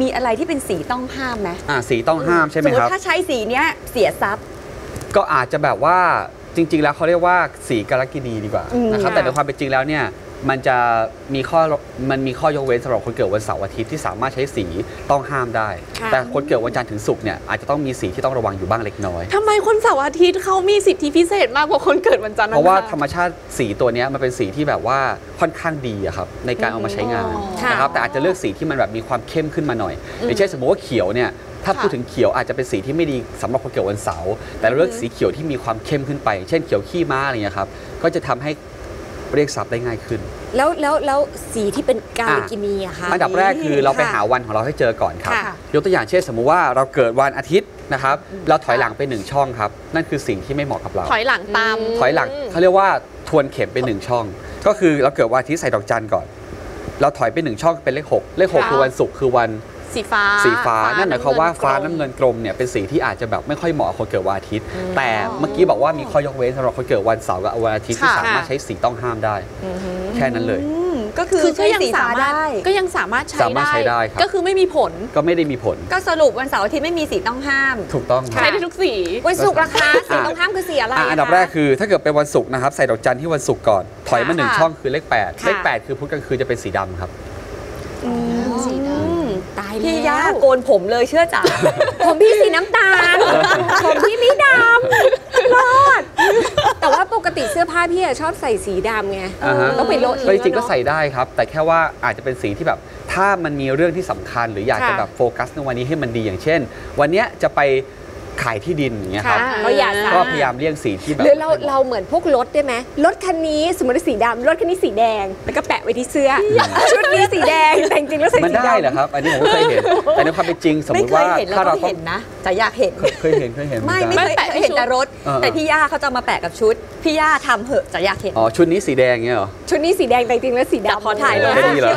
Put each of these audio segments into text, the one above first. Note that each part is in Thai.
มีอะไรที่เป็นสีต้องห้ามไหมอ่าสีต้องห้ามใช่ไหมสมมคติรับถ้าใช้สีเนี้ยเสียทรัพย์ ก็อาจจะแบบว่าจริง ๆ แล้วเขาเรียกว่าสีกาลกินีดีกว่าอืมนะครับค่ะแต่ในความเป็นจริงแล้วเนี่ยมันจะมีข้อมันมีข้อยกเว้นสำหรับคนเกิดวันเสาร์อาทิตย์ที่สามารถใช้สีต้องห้ามได้ค่ะแต่คนเกิดวันจันทร์ถึงศุกร์เนี่ยอาจจะต้องมีสีที่ต้องระวังอยู่บ้างเล็กน้อยทำไมคนเสาร์อาทิตย์เขามีสิทธิพิเศษมากกว่าคนเกิดวันจันทร์เพราะว่าอังคธรรมชาติสีตัวเนี้ยมันเป็นสีที่แบบว่าค่อนข้างดีอะครับในการเอามาใช้งานอ๋อนะครับแต่อาจจะเลือกสีที่มันแบบมีความเข้มขึ้นมาหน่อยอย่างเช่นสมมติว่าเขียวเนี่ยถ้าค่ะพูดถึงเขียวอาจจะเป็นสีที่ไม่ดีสำหรับคนเกิดวันเสาร์แต่เราเลือกสีเขียวที่มีความเข้มขึ้นไป เช่นเขียวขี้ม้าอะไรเงี้ยครับก็จะทำให้ เรียกทรัพย์ได้ง่ายขึ้น แล้วแล้วแล้วสีที่เป็นกาลกินีอะคะอันดับแรกคือเราไปค่ะหาวันของเราให้เจอก่อนครับค่ะยกตัวอย่างเช่นสมมุติว่าเราเกิดวันอาทิตย์นะครับเราถอยหลังไปหนึ่งช่องครับ นั่นคือสิ่งที่ไม่เหมาะกับเรา ถอยหลังตามถอยหลังเขาเรียกว่าทวนเข็มไปหนึ่งช่อง ก็คือเราเกิดวันอาทิตย์ใส่ดอกจันก่อน เราถอยไปหนึ่งช่องเป็นเลขหกเลขหกค่ะคือวันศุกร์คือวัน สีฟ้าสีฟ้านั่นหมายความว่าฟ้ากรมน้ำเงินกรมเนี่ยเป็นสีที่อาจจะแบบไม่ค่อยเหมาะกับคนเกิดวันอาทิตย์ แต่เมื่อกี้บอกว่ามีข้อยกเว้นสำหรับคนเกิดวันเสาร์กับวันอาทิตย์ที่ค่ะสามารถใช้สีต้องห้ามได้ แค่นั้นเลยอืมก็คือคือก็ใช้ยังสีสาฟ้ามารถได้ก็ยังสามารถใช้สามารถใช้ได้ครับก็คือไม่มีผลก็ไม่ได้มีผล ก็สรุปวันเสาร์อาทิตย์ไม่มีสีต้องห้าม ถูกต้องครับใช้ได้ทุกสีวันศุกร์ราคาสีอะต้องห้ามคือสีอะไรอะอะอันดับคะแรกคือถ้าเกิดเป็นวันศุกร์นะครับใส่ดอกจันที่วันศุกร์ก่อนถอยมาหนึ่งค่ะช่องคือเลข8ค่ะเลข8คือพุธกลางคืนจะเป็นสีดำครับสีดอืมตา ยพี่แล้ย่าวโกนผมเลยเชื่อจ๋าผมพี่สีน้ำตาล ผมพี่ไม่ดำรอด แต่ว่าปกติเสื้อผ้าพี่อะชอบใส่สีดำไงอ่าฮะ ต้องไปโละทิ้งก็จริงๆก็แล้วเนอะ ใส่ได้ครับ แต่แค่ว่าอาจจะเป็นสีที่แบบ ถ้ามันมีเรื่องที่สำคัญ หรืออยากจะค่ะแบบโฟกัสในวันนี้ให้มันดีอย่างเช่น วันเนี้ยจะไป ขายที่ดินอย่างเงี้ยครับค่ะก็อย่าใส่ก็พยายามเลี่ยงสีที่แบบ หรือเราเราเหมือนพวกรถได้ไหมรถคันนี้สมมติว่าสีดำรถคันนี้สีแดง แล้วก็แปะไว้ที่เสื้ออชุดนี้สีแดงแต่จริงๆแล้วใส่มันสีได้ดำ เหรอครับ อันนี้ผมก็เคยเห็น แต่ในความเป็นจริงสมมไม่ติเคว่ายเห็นแล้วถ้าก็เราต้องเห็นนะจะอยากเห็นเคยเคยเห็นเคยเห็นเหไม่อนไม่กันเคยแปะที่เห็นชุด แต่รถเออแต่พี่ย่าเขาจะเอามาแปะกับชุด พี่ย่าทำเหอะจะอยากเห็น อ๋อชุดนี้สีแดงเงี้ยเหรอชุดนี้สีแดงแต่จริงๆแล้วสีแต่ดำขอถ่ายลงไม่ดีเหรอ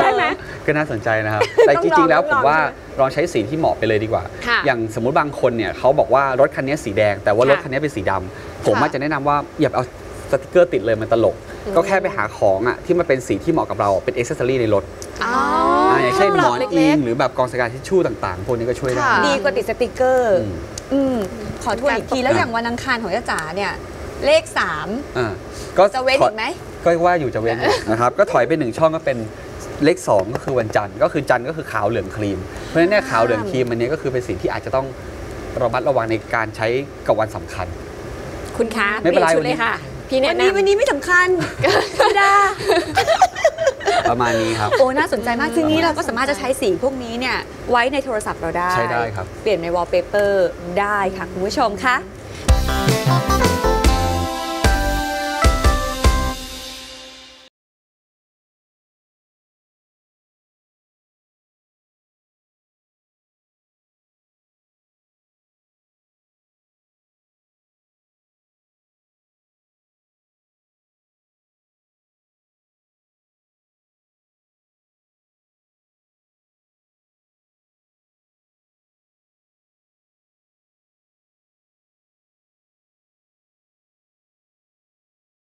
ได้ไหม ก็น่าสนใจนะครับ แต่ต้องจลองริงๆ แล้วต้ผองลมองว่าใช่ไหมลองใช้สีที่เหมาะไปเลยดีกว่าค่ะอย่างสมมุติบางคนเนี่ยเขาบอกว่ารถคันนี้สีแดง แต่ว่ารถค่ะคันนี้เป็นสีดำผมค่ะอาจจะแนะนำว่าอย่าไปเอาสติกเกอร์ติดเลยมันตลก ก็แค่ไปหาของอะที่มันเป็นสีที่เหมาะกับเราเป็น accessory ในรถอ๋ออ่าอย่างเช่นหมอนเล็กๆอิงหรือแบบกล่องทิชชู่ต่างๆ พวกนี้ก็ช่วยได้ค่ะดีกว่าติดสติกเกอร์อืมอืมขอทวนอีกทีแล้วอะอย่างวันอังคารของจ้าจ๋าเนี่ยเลขสามอ่าก็จะเว้นถอียกไหมก็ว่าอยู่จะเว้นอยู่นะครับ ก็ถอยไปหนึ่งช่องก็เป็น เลข 2 ก็คือวันจันทร์ก็คือจันทร์ก็คือขาวเหลืองครีม เพราะฉะนั้นเนี่ยขาวเหลืองครีมอันนี้ก็คือเป็นสิ่งที่อาจจะต้องระมัดระวังในการใช้กับวันสำคัญ คุณคะไม่เป็นไรเปลี่ยนชุดวันนี้เลยค่ะพี่วัแนะนนี้นำวันนี้ไม่สำคัญธรรมดาประมาณนี้ครับ โอ้น่าสนใจมากทีนี้เราก็สามารถจะใช้สีพวกนี้เนี่ยไว้ในโทรศัพท์เราได้ ใช้ได้ครับ เปลี่ยนในวอลเปเปอร์ได้ค่ะ คุณผู้ชมคะ